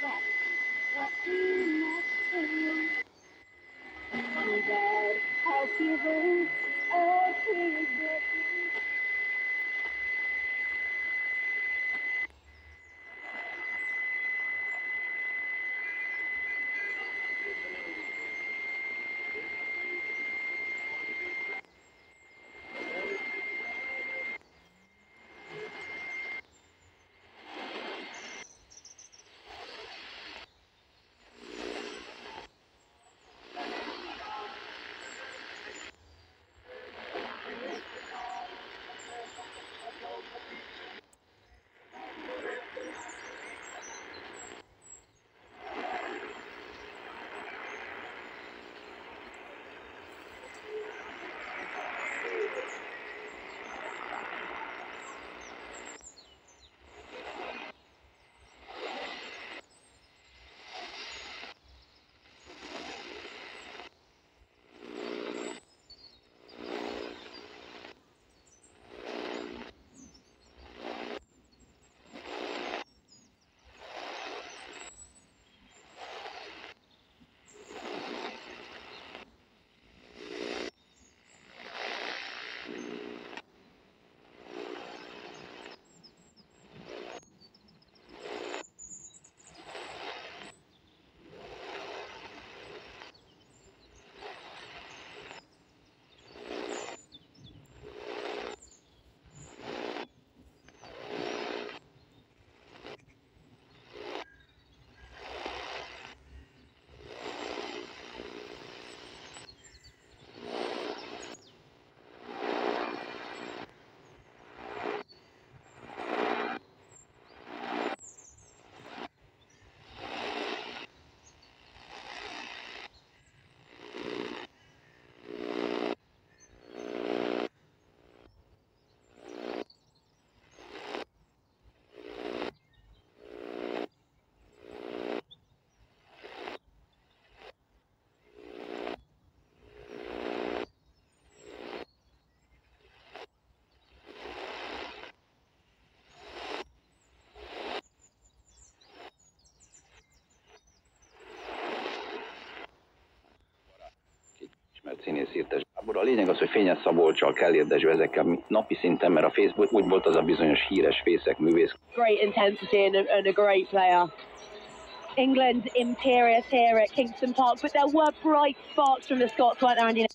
God has given us his Írtes Gábor. A lényeg az, hogy Fényes Szabolcsal kell érdesbe ezekkel napi szinten, mert a Facebook úgy volt az a bizonyos híres fészek művész. great intensity and a, and a great player. England's imperious here at Kingston Park, but there were bright sparks from the Scots, weren't there, Andy?